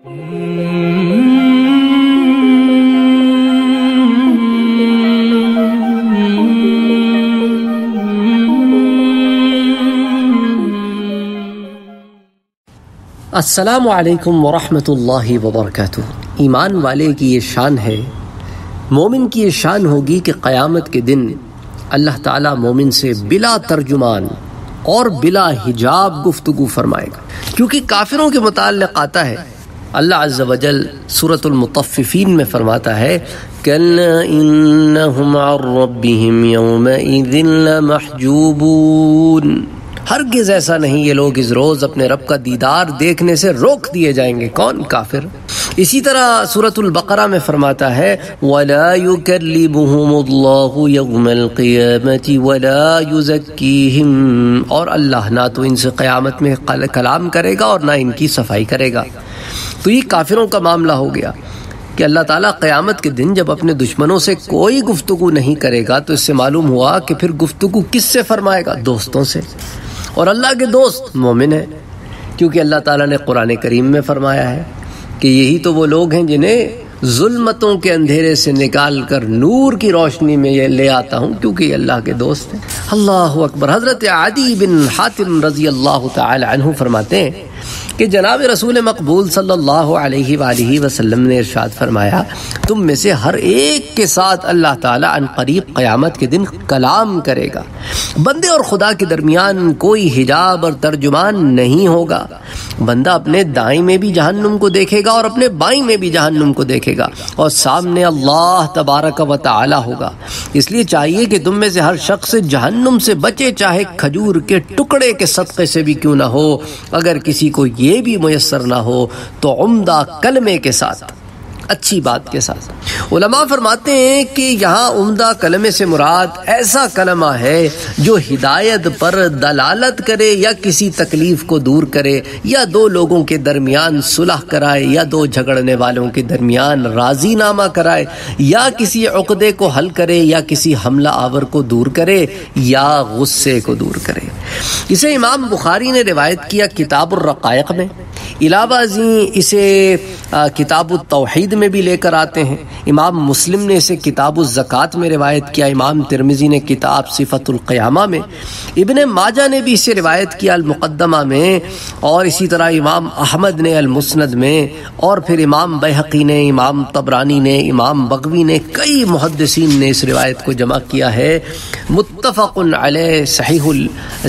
السلام علیکم ورحمۃ اللہ وبرکاتہ۔ ایمان والے کی یہ شان ہے، مومن کی یہ شان ہوگی کہ قیامت کے دن اللہ تعالیٰ مومن سے بلا ترجمان اور بلا حجاب گفتگو فرمائے گا۔ کیونکہ کافروں کے متعلق آتا ہے اللہ عز و جل سورة المطففین میں فرماتا ہے ہرگز ایسا نہیں، یہ لوگ اس روز اپنے رب کا دیدار دیکھنے سے روک دیے جائیں گے۔ کون؟ کافر۔ اسی طرح سورة البقرہ میں فرماتا ہے، وَلَا يُكَلِّبُهُمُ اللَّهُ يَوْمَ الْقِيَامَةِ وَلَا يُزَكِّيهِمْ۔ اور اللہ نہ تو ان سے قیامت میں کلام کرے گا اور نہ ان کی صفائی کرے گا۔ تو یہ کافروں کا معاملہ ہو گیا کہ اللہ تعالیٰ قیامت کے دن جب اپنے دشمنوں سے کوئی گفتگو نہیں کرے گا تو اس سے معلوم ہوا کہ پھر گفتگو کس سے فرمائے گا؟ دوستوں سے۔ اور اللہ کے دوست مومن ہیں، کیونکہ اللہ تعالیٰ نے قرآن کریم میں فرمایا ہے کہ یہی تو وہ لوگ ہیں جنہیں ظلمتوں کے اندھیرے سے نکال کر نور کی روشنی میں یہ لے آتا ہوں، کیونکہ یہ اللہ کے دوست ہیں۔ اللہ اکبر۔ حضرت عادی بن حاتم رضی اللہ تعالی عنہ فرماتے ہیں کہ جناب رسول مقبول صلی اللہ علیہ وآلہ وسلم نے ارشاد فرمایا، تم میں سے ہر ایک کے ساتھ اللہ تعالیٰ ان قریب قیامت کے دن کلام کرے گا۔ بندے اور خدا کے درمیان کوئی حجاب اور ترجمان نہیں ہوگا۔ بندہ اپنے دائیں میں بھی جہنم کو دیکھے گا اور اپنے بائیں میں بھی جہنم کو دیکھے گا اور سامنے اللہ تبارک و تعالی ہوگا۔ اس لیے چاہیے کہ تم میں سے ہر شخص جہنم سے بچے چاہے کھجور کے ٹکڑے کے صدقے سے بھی کیوں نہ ہو۔ اگر کسی کو یہ بھی میسر نہ ہو تو عمدہ کلمے کے ساتھ۔ اچھی بات کے ساتھ۔ علماء فرماتے ہیں کہ یہاں عمدہ کلمے سے مراد ایسا کلمہ ہے جو ہدایت پر دلالت کرے یا کسی تکلیف کو دور کرے یا دو لوگوں کے درمیان صلح کرائے یا دو جھگڑنے والوں کے درمیان راضی نامہ کرائے یا کسی عقدے کو حل کرے یا کسی حملہ آور کو دور کرے یا غصے کو دور کرے۔ اسے امام بخاری نے روایت کیا کتاب الرقائق میں۔ علاوہ ازیں اسے کتاب التوحید میں بھی لے کر آتے ہیں۔ امام مسلم نے اسے کتاب الزکوٰۃ میں روایت کیا۔ امام ترمزی نے کتاب صفت القیامہ میں۔ ابن ماجہ نے بھی اسے روایت کیا المقدمہ میں۔ اور اسی طرح امام احمد نے المسند میں۔ اور پھر امام بحقی نے، امام طبرانی نے، امام بغوی نے، کئی محدثین نے اس روایت کو جمع کیا ہے۔ متفق علیہ، صحیح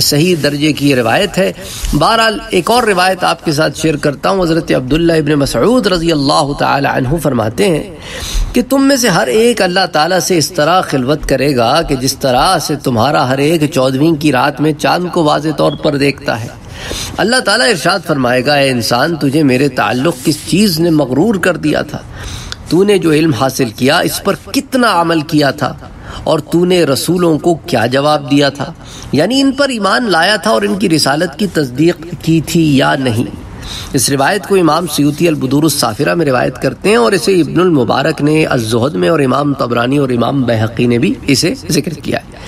صحیح درجے کی روایت ہے۔ بہرحال ایک اور روایت آپ کے ساتھ شیئر کرتا ہوں۔ حضرت عبداللہ ابن مسعود رضی اللہ تعالی عنہ فرماتے ہیں کہ تم میں سے ہر ایک اللہ تعالیٰ سے اس طرح خلوت کرے گا کہ جس طرح سے تمہارا ہر ایک چودویں کی رات میں چاند کو واضح طور پر دیکھتا ہے۔ اللہ تعالیٰ ارشاد فرمائے گا، اے انسان، تجھے میرے تعلق کس چیز نے مغرور کر دیا تھا؟ تو نے جو علم حاصل کیا، اس پر کتنا عمل کیا تھا؟ اور تو نے رسولوں کو کیا جواب دیا تھا؟ یعنی ان پر ایمان لایا تھا اور ان کی رسالت کی تصدیق کی تھی یا نہیں؟ اس روایت کو امام سیوتی البدور الصافرہ میں روایت کرتے ہیں اور اسے ابن المبارک نے الزہد میں اور امام طبرانی اور امام بحقی نے بھی اسے ذکر کیا ہے۔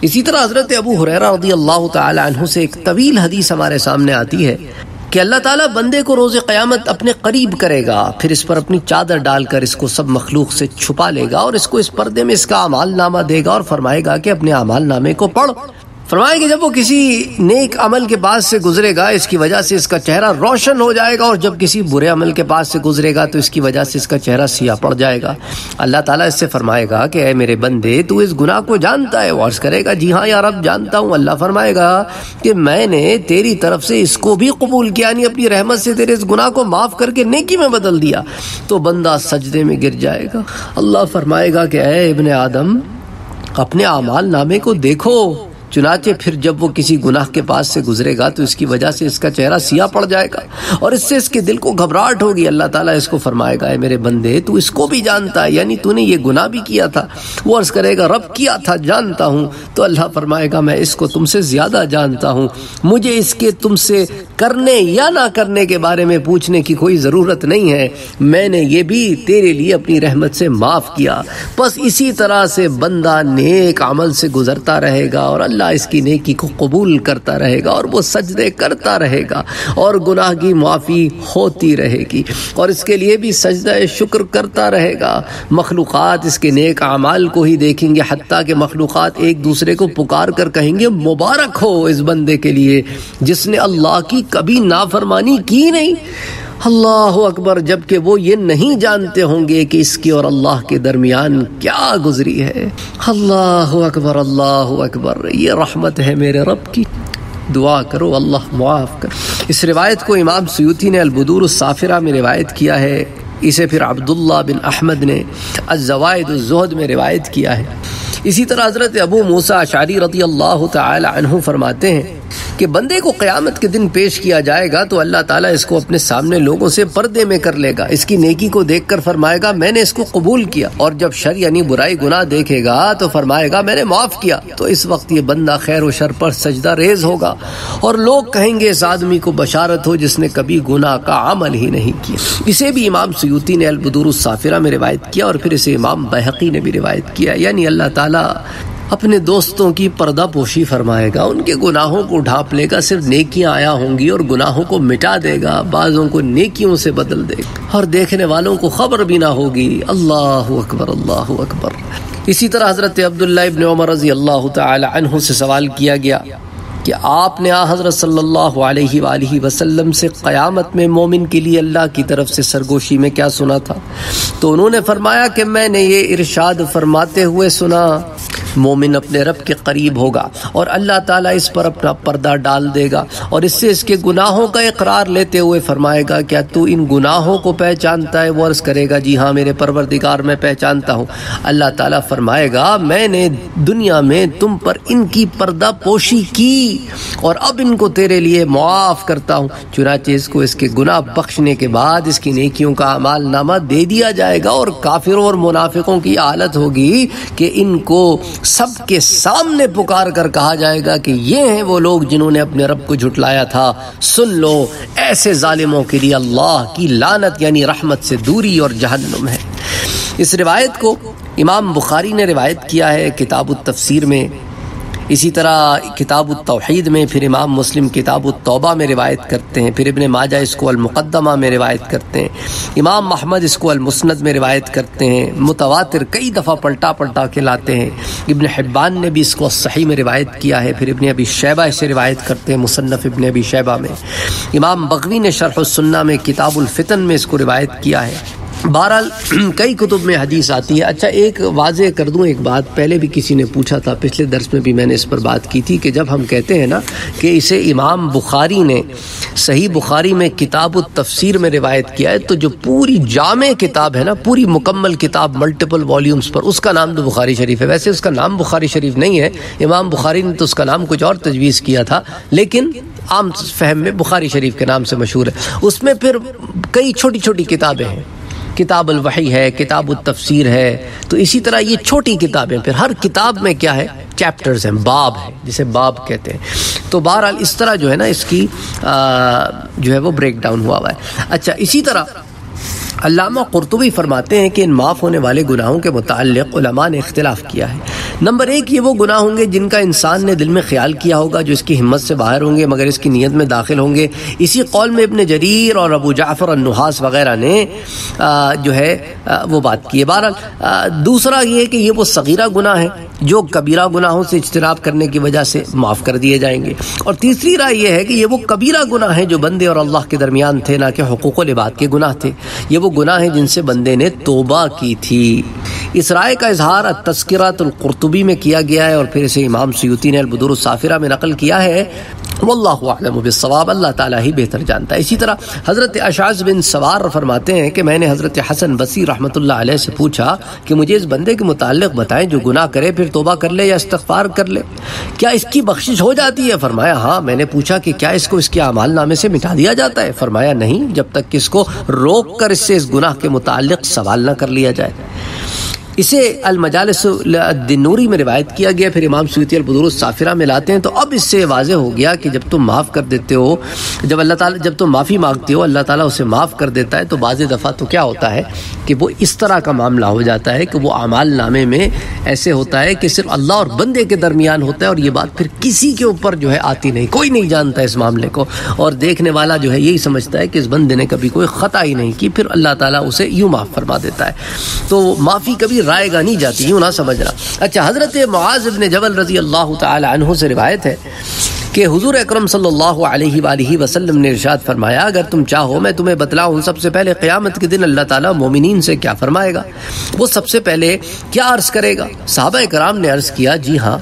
اسی طرح حضرت ابو حریرہ رضی اللہ تعالی عنہ سے ایک طویل حدیث ہمارے سامنے آتی ہے کہ اللہ تعالیٰ بندے کو روز قیامت اپنے قریب کرے گا، پھر اس پر اپنی چادر ڈال کر اس کو سب مخلوق سے چھپا لے گا اور اس کو اس پردے میں اس کا عمال نامہ دے گا اور فرمائے گا کہ اپنے عمال نامے کو پڑھ۔ فرمائے کہ جب وہ کسی نیک عمل کے پاس سے گزرے گا، اس کی وجہ سے اس کا چہرہ روشن ہو جائے گا، اور جب کسی برے عمل کے پاس سے گزرے گا، تو اس کی وجہ سے اس کا چہرہ سیاہ پڑ جائے گا۔ اللہ تعالیٰ اس سے فرمائے گا کہ اے میرے بندے، تو اس گناہ کو جانتا ہے، عرض کرے گا جی ہاں یار اب جانتا ہوں۔ اللہ فرمائے گا کہ میں نے تیری طرف سے اس کو بھی قبول کیا یعنی اپنی رحمت سے تیرے اس گناہ کو معاف کر کے نیکی میں بدل دیا، تو بندہ سجدے میں گر جائے گا۔ اللہ فرمائے گا کہ اے ابن آدم، اپنے اعمال نامے کو دیکھو۔ چنانچہ پھر جب وہ کسی گناہ کے پاس سے گزرے گا تو اس کی وجہ سے اس کا چہرہ سیاہ پڑ جائے گا اور اس سے اس کے دل کو گھبراہٹ ہوگی۔ اللہ تعالیٰ اس کو فرمائے گا، اے میرے بندے، تو اس کو بھی جانتا ہے یعنی تو نے یہ گناہ بھی کیا تھا۔ وہ عرض کرے گا، رب کیا تھا، جانتا ہوں۔ تو اللہ فرمائے گا، میں اس کو تم سے زیادہ جانتا ہوں۔ مجھے اس کے تم سے کرنے یا نہ کرنے کے بارے میں پوچھنے کی کوئی ضرورت نہیں ہے۔ میں نے یہ بھی تیرے لیے اپنی رحمت سے معاف کیا۔ بس اسی طرح سے بندہ نیک عمل سے گزرتا رہے گا اور اللہ اللہ اس کی نیکی کو قبول کرتا رہے گا اور وہ سجدے کرتا رہے گا اور گناہ کی معافی ہوتی رہے گی اور اس کے لیے بھی سجدہ شکر کرتا رہے گا مخلوقات اس کے نیک اعمال کو ہی دیکھیں گے حتیٰ کہ مخلوقات ایک دوسرے کو پکار کر کہیں گے مبارک ہو اس بندے کے لیے جس نے اللہ کی کبھی نافرمانی کی نہیں اللہ اکبر، جبکہ وہ یہ نہیں جانتے ہوں گے کہ اس کی اور اللہ کے درمیان کیا گزری ہے۔ اللہ اکبر اللہ اکبر، یہ رحمت ہے میرے رب کی۔ دعا کرو، اللہ معاف کر۔ اس روایت کو امام سیوتی نے البدور السافرہ میں روایت کیا ہے۔ اسے پھر عبداللہ بن احمد نے الزوائد الزہد میں روایت کیا ہے۔ اسی طرح حضرت ابو موسیٰ شعری رضی اللہ تعالی عنہ فرماتے ہیں کہ بندے کو قیامت کے دن پیش کیا جائے گا تو اللہ تعالیٰ اس کو اپنے سامنے لوگوں سے پردے میں کر لے گا۔ اس کی نیکی کو دیکھ کر فرمائے گا، میں نے اس کو قبول کیا۔ اور جب شر یعنی برائی گناہ دیکھے گا تو فرمائے گا، میں نے معاف کیا۔ تو اس وقت یہ بندہ خیر و شر پر سجدہ ریز ہوگا۔ اور لوگ کہیں گے، اس آدمی کو بشارت ہو جس نے کبھی گناہ کا عمل ہی نہیں کیا۔ اسے بھی امام سیوتی نے البدور السافرہ میں روایت کیا اور پھر اسے امام بحقی نے بھی روایت کیا۔ یعنی اللہ تعالیٰ اپنے دوستوں کی پردہ پوشی فرمائے گا۔ ان کے گناہوں کو ڈھانپ لے گا، صرف نیکیاں آیا ہوں گی اور گناہوں کو مٹا دے گا، بعضوں کو نیکیوں سے بدل دے گا۔ اور دیکھنے والوں کو خبر بھی نہ ہوگی۔ اللہ اکبر اللہ اکبر۔ اسی طرح حضرت عبداللہ ابن عمر رضی اللہ تعالی عنہ سے سوال کیا گیا کہ آپ نے آ حضرت صلی اللہ علیہ وآلہ وسلم سے قیامت میں مومن کے لیے اللہ کی طرف سے سرگوشی میں کیا سنا تھا؟ تو انہوں نے فرمایا کہ میں نے یہ ارشاد فرماتے ہوئے سنا مومن اپنے رب کے قریب ہوگا اور اللہ تعالیٰ اس پر اپنا پردہ ڈال دے گا اور اس سے اس کے گناہوں کا اقرار لیتے ہوئے فرمائے گا، کیا تو ان گناہوں کو پہچانتا ہے؟ وہ عرض کرے گا جی ہاں میرے پروردگار، میں پہچانتا ہوں۔ اللہ تعالیٰ فرمائے گا، میں نے دنیا میں تم پر ان کی پردہ پوشی کی اور اب ان کو تیرے لیے معاف کرتا ہوں۔ چنانچہ اس کو اس کے گناہ بخشنے کے بعد اس کی نیکیوں کا عمال نامہ دے دیا جائے گا اور کافروں اور منافقوں کی حالت ہوگی کہ ان کو سب کے سامنے پکار کر کہا جائے گا کہ یہ ہیں وہ لوگ جنہوں نے اپنے رب کو جھٹلایا تھا۔ سن لو، ایسے ظالموں کے لیے اللہ کی لانت یعنی رحمت سے دوری اور جہنم ہے۔ اس روایت کو امام بخاری نے روایت کیا ہے، کتاب التفسیر میں اسی طرح کتاب التوحید میں پھر امام مسلم کتاب التوبہ میں روایت کرتے ہیں، پھر ابن ماجہ اس کو المقدمہ میں روایت کرتے ہیں، امام محمد اس کو المسند میں روایت کرتے ہیں، متواتر کئی دفعہ پلٹا پلٹا کے لاتے ہیں۔ ابن حبان نے بھی اس کو صحیح میں روایت کیا ہے، پھر ابن ابی شیبہ اسے روایت کرتے ہیں مصنف ابن ابی شیبہ میں۔ امام بغوی نے شرح السنہ میں کتاب الفتن میں اس کو روایت کیا ہے۔ بہرحال کئی کتب میں حدیث آتی ہے۔ اچھا ایک واضح کر دوں، ایک بات پہلے بھی کسی نے پوچھا تھا۔ پچھلے درس میں بھی میں نے اس پر بات کی تھی کہ جب ہم کہتے ہیں نا کہ اسے امام بخاری نے صحیح بخاری میں کتاب التفسیر میں روایت کیا ہے، تو جو پوری جامع کتاب ہے نا، پوری مکمل کتاب ملٹیپل والیومز پر، اس کا نام تو بخاری شریف ہے۔ ویسے اس کا نام بخاری شریف نہیں ہے۔ امام بخاری نے تو اس کا نام کچھ اور تجویز کیا تھا، لیکن عام فہم میں بخاری شریف کے نام سے مشہور ہے۔ اس میں پھر کئی چھوٹی چھوٹی کتابیں ہیں۔ کتاب الوحی ہے، کتاب التفسیر ہے۔ تو اسی طرح یہ چھوٹی کتابیں، پھر ہر کتاب میں کیا ہے؟ چیپٹرز ہیں، باب ہے، جسے باب کہتے ہیں۔ تو بہرحال اس طرح جو ہے نا، اس کی جو ہے وہ بریک ڈاؤن ہوا ہوا ہے۔ اچھا اسی طرح علامہ قرطبی فرماتے ہیں کہ ان معاف ہونے والے گناہوں کے متعلق علماء نے اختلاف کیا ہے۔ نمبر ایک یہ وہ گناہ ہوں گے جن کا انسان نے دل میں خیال کیا ہوگا، جو اس کی ہمت سے باہر ہوں گے، مگر اس کی نیت میں داخل ہوں گے۔ اسی قول میں ابن جریر اور ابو جعفر النحاس وغیرہ نے جو ہے وہ بات کی ہے۔ بہرحال دوسرا یہ کہ یہ وہ صغیرہ گناہ ہے جو کبیرہ گناہوں سے اجتناب کرنے کی وجہ سے معاف کر دیے جائیں گے۔ اور تیسری رائے یہ ہے کہ یہ وہ کبیرہ گناہ ہیں جو بندے اور اللہ کے درمیان تھے، نہ کہ حقوق و لباد کے گناہ تھے۔ یہ وہ گناہ ہیں جن سے بندے نے توبہ کی تھی۔ اس رائے کا اظہار تذکرات القرطبی میں کیا گیا ہے اور پھر اسے امام سیوتی نے البدور الصافرہ میں نقل کیا ہے، واللہ اعلم بالصواب، اللہ تعالیٰ ہی بہتر جانتا ہے۔ اسی طرح حضرت اشعث بن سوار فرماتے ہیں کہ میں نے حضرت حسن بصیر رحمۃ اللہ علیہ سے پوچھا کہ مجھے اس بندے کے متعلق بتائیں جو گناہ کرے، پھر توبہ کر لے یا استغفار کر لے۔ کیا اس کی بخشش ہو جاتی ہے؟ فرمایا ہاں میں نے پوچھا کہ کیا اس کو اس کے اعمال نامے سے مٹا دیا جاتا ہے؟ فرمایا، نہیں، جب تک کہ اس کو روک کر اس سے اس گناہ کے متعلق سوال نہ کر لیا جائے۔ اسے المجالس الدنوری میں روایت کیا گیا، پھر امام سیوتی البدور الصافرہ میں لاتے ہیں۔ تو اب اس سے واضح ہو گیا کہ جب تم معاف کر دیتے ہو، جب اللہ تعالیٰ، جب تم معافی مانگتے ہو، اللہ تعالیٰ اسے معاف کر دیتا ہے، تو بعض دفعہ تو کیا ہوتا ہے کہ وہ اس طرح کا معاملہ ہو جاتا ہے کہ وہ اعمال نامے میں ایسے ہوتا ہے کہ صرف اللہ اور بندے کے درمیان ہوتا ہے اور یہ بات پھر کسی کے اوپر جو ہے آتی نہیں۔ کوئی نہیں جانتا اس معاملے کو۔ اور دیکھنے والا جو ہے یہی سمجھتا ہے کہ اس بندے نے کبھی کوئی خطا ہی نہیں کی، پھر اللہ تعالیٰ اسے یوں معاف فرما دیتا ہے۔ تو معافی کبھی رائے گا نہیں جاتی، یوں نہ سمجھنا۔ اچھا حضرت معاذ ابن جبل رضی اللہ تعالی عنہ سے روایت ہے کہ حضور اکرم صلی اللہ علیہ وآلہ وسلم نے ارشاد فرمایا، اگر تم چاہو میں تمہیں بتلاؤں سب سے پہلے قیامت کے دن اللہ تعالیٰ مومنین سے کیا فرمائے گا؟ وہ سب سے پہلے کیا عرض کرے گا؟ صحابہ کرام نے عرض کیا جی ہاں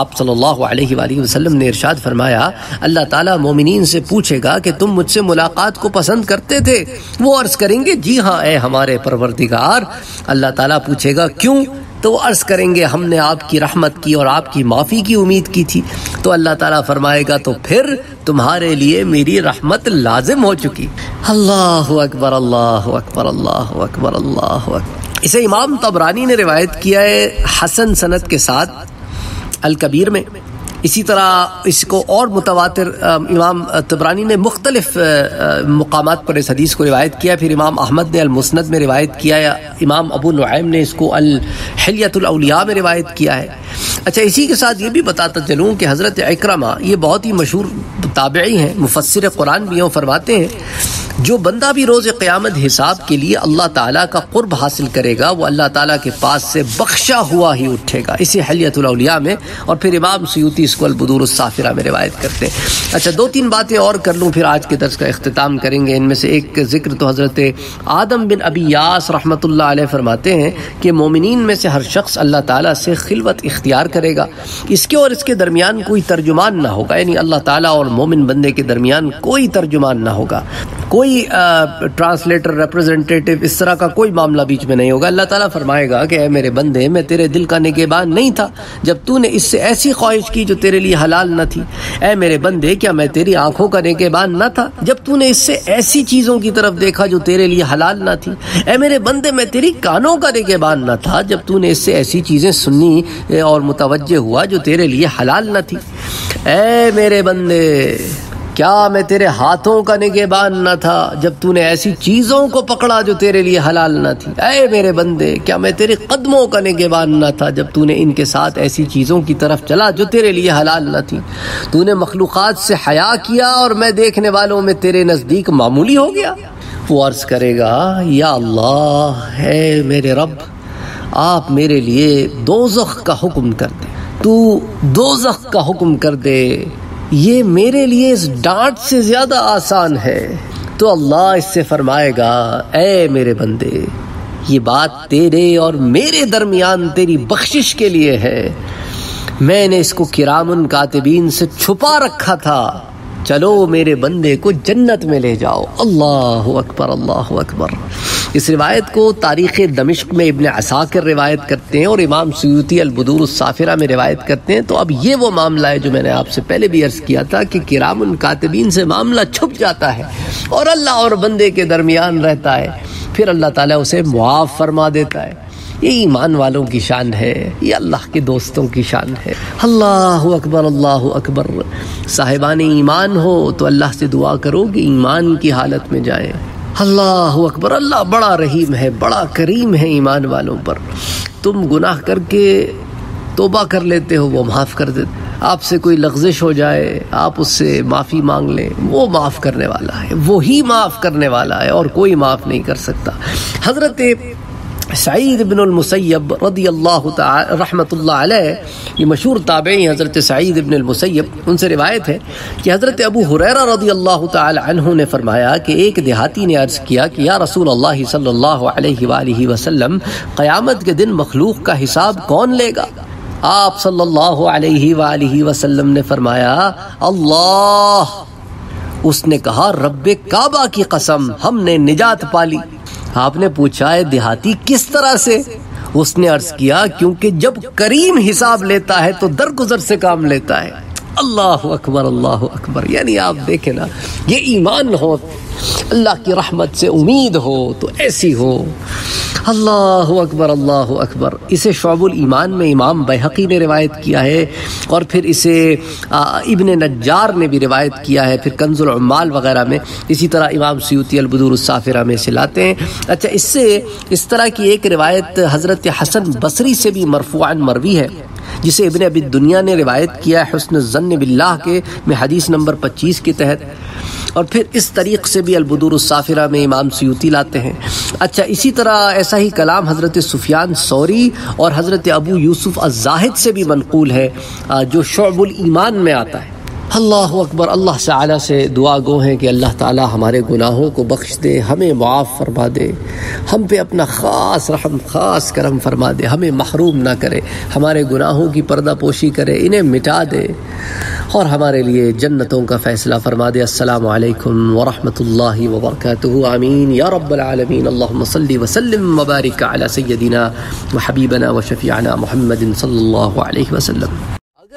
آپ صلی اللہ علیہ وآلہ وسلم نے ارشاد فرمایا، اللہ تعالیٰ مومنین سے پوچھے گا کہ تم مجھ سے ملاقات کو پسند کرتے تھے؟ وہ عرض کریں گے جی ہاں اے ہمارے پروردگار، اللہ تعالیٰ پوچھے گا، کیوں؟ تو وہ عرض کریں گے ہم نے آپ کی رحمت کی اور آپ کی معافی کی امید کی تھی۔ تو اللہ تعالیٰ فرمائے گا تو پھر تمہارے لیے میری رحمت لازم ہو چکی۔ اللہ اکبر اللہ اکبر اللہ اکبر اللہ اکبر۔ اسے امام طبرانی نے روایت کیا ہے حسن سنت کے ساتھ الکبیر میں۔ اسی طرح اس کو اور متواتر امام تبرانی نے مختلف مقامات پر اس حدیث کو روایت کیا، پھر امام احمد نے المسند میں روایت کیا، یا امام ابو نعیم نے اس کو الحلیت الاولیاء میں روایت کیا ہے۔ اچھا اسی کے ساتھ یہ بھی بتاتا چلوں کہ حضرت اکرمہ یہ بہت ہی مشہور تابعی ہیں، مفسر قرآن بھی ہوں فرماتے ہیں جو بندہ بھی روز قیامت حساب کے لیے اللہ تعالیٰ کا قرب حاصل کرے گا، وہ اللہ تعالیٰ کے پاس سے بخشا ہوا ہی اٹھے گا۔ اسی حلیت الاولیاء میں، اور پھر امام سیوتی اس کو البدور الصافرہ میں روایت کرتے ہیں۔ اچھا دو تین باتیں اور کر لوں، پھر آج کے درس کا اختتام کریں گے۔ ان میں سے ایک ذکر تو حضرت آدم بن ابی یاس رحمۃ اللہ علیہ فرماتے ہیں کہ مومنین میں سے ہر شخص اللہ تعالیٰ سے خلوت اختیار کرے گا۔ اس کے اور اس کے درمیان کوئی ترجمان نہ ہوگا۔ یعنی اللہ تعالیٰ اور مومن بندے کے درمیان کوئی ترجمان نہ ہوگا۔ کوئی کوئی ٹرانسلیٹر ریپرزنٹیٹیو اس طرح کا کوئی معاملہ بیچ میں نہیں ہوگا۔ اللہ تعالیٰ فرمائے گا کہ اے میرے بندے، میں تیرے دل کا نگہبان نہیں تھا۔ جب تو نے اس سے ایسی خواہش کی جو تیرے لیے حلال نہ تھی۔ اے میرے بندے، کیا میں تیری آنکھوں کا نگہبان نہ تھا؟ جب تو نے اس سے ایسی چیزوں کی طرف دیکھا جو تیرے لیے حلال نہ تھی۔ اے میرے بندے، میں تیری کانوں کا نگہبان نہ تھا۔ جب تو نے اس سے ایسی چیزیں سنی اور متوجہ ہوا جو تیرے لیے حلال نہ تھی۔ اے میرے بندے کیا میں تیرے ہاتھوں کا نگہبان نہ تھا جب تو نے ایسی چیزوں کو پکڑا جو تیرے لیے حلال نہ تھی۔ اے میرے بندے، کیا میں تیرے قدموں کا نگہبان نہ تھا جب تو نے ان کے ساتھ ایسی چیزوں کی طرف چلا جو تیرے لیے حلال نہ تھی؟ تو نے مخلوقات سے حیا کیا اور میں دیکھنے والوں میں تیرے نزدیک معمولی ہو گیا۔ وہ عرض کرے گا، یا اللہ ہے میرے رب، آپ میرے لیے دوزخ کا حکم کر دے۔ تو دوزخ کا حکم کر دے۔ یہ میرے لیے اس ڈانٹ سے زیادہ آسان ہے۔ تو اللہ اس سے فرمائے گا، اے میرے بندے، یہ بات تیرے اور میرے درمیان تیری بخشش کے لیے ہے۔ میں نے اس کو کرامن کاتبین سے چھپا رکھا تھا۔ چلو میرے بندے کو جنت میں لے جاؤ۔ اللہ اکبر اللہ اکبر۔ اس روایت کو تاریخ دمشق میں ابن عساکر روایت کرتے ہیں اور امام سیوتی البدور الصافرہ میں روایت کرتے ہیں۔ تو اب یہ وہ معاملہ ہے جو میں نے آپ سے پہلے بھی عرض کیا تھا کہ کرام الکاتبین سے معاملہ چھپ جاتا ہے اور اللہ اور بندے کے درمیان رہتا ہے۔ پھر اللہ تعالیٰ اسے معاف فرما دیتا ہے۔ یہ ایمان والوں کی شان ہے، یہ اللہ کے دوستوں کی شان ہے۔ اللہ اکبر اللہ اکبر۔ صاحبان ایمان ہو تو اللہ سے دعا کرو کہ ایمان کی حالت میں جائے اللہ اکبر، اللہ بڑا رحیم ہے، بڑا کریم ہے ایمان والوں پر۔ تم گناہ کر کے توبہ کر لیتے ہو، وہ معاف کر دیتے۔ آپ سے کوئی لغزش ہو جائے، آپ اس سے معافی مانگ لیں، وہ معاف کرنے والا ہے، وہی معاف کرنے والا ہے اور کوئی معاف نہیں کر سکتا۔ حضرت سعید بن المسیب رضی اللہ تعالی رحمۃ اللہ علیہ، یہ مشہور تابعی حضرت سعید بن المسیب، ان سے روایت ہے کہ حضرت ابو حریرہ رضی اللہ تعالی عنہ نے فرمایا کہ ایک دیہاتی نے عرض کیا کہ یا رسول اللہ صلی اللہ علیہ وآلہ وسلم، قیامت کے دن مخلوق کا حساب کون لے گا؟ آپ صلی اللہ علیہ وآلہ وسلم نے فرمایا، اللہ! اس نے کہا، رب کعبہ کی قسم، ہم نے نجات پالی۔ آپ نے پوچھا ہے دیہاتی کس طرح سے؟ اس نے عرض کیا، کیونکہ جب کریم حساب لیتا ہے تو درگزر سے کام لیتا ہے۔ اللہ اکبر اللہ اکبر۔ یعنی آپ دیکھیں نا، یہ ایمان ہو، اللہ کی رحمت سے امید ہو تو ایسی ہو۔ اللہ اکبر اللہ اکبر۔ اسے شعب الایمان میں امام بحقی نے روایت کیا ہے اور پھر اسے ابن نجار نے بھی روایت کیا ہے۔ پھر کنز العمال وغیرہ میں اسی طرح امام سیوتی البدور الصافرہ میں سے لاتے ہیں۔ اچھا اس سے اس طرح کی ایک روایت حضرت حسن بصری سے بھی مرفوعاً مروی ہے۔ جسے ابن ابی دنیا نے روایت کیا ہے حسن الظن باللہ کے میں حدیث نمبر پچیس کے تحت۔ اور پھر اس طریق سے بھی البدور السافرہ میں امام سیوتی لاتے ہیں۔ اچھا اسی طرح ایسا ہی کلام حضرت سفیان سوری اور حضرت ابو یوسف الزاہد سے بھی منقول ہے جو شعب الایمان میں آتا ہے۔ اللہ اکبر، اللہ سے سے دعا گو ہیں کہ اللہ تعالی ہمارے گناہوں کو بخش دے، ہمیں معاف فرما دے، ہم پہ اپنا خاص رحم، خاص کرم فرما دے، ہمیں محروم نہ کرے، ہمارے گناہوں کی پردہ پوشی کرے، انہیں مٹا دے اور ہمارے لیے جنتوں کا فیصلہ فرما دے۔ السلام علیکم ورحمۃ اللہ وبرکاتہ۔ آمین۔ یا رب العالمین، اللہم صلی وسلم مبارک علی سیدنا وحبیبنا وشفیعنا محمد صلی اللہ علیہ وسلم۔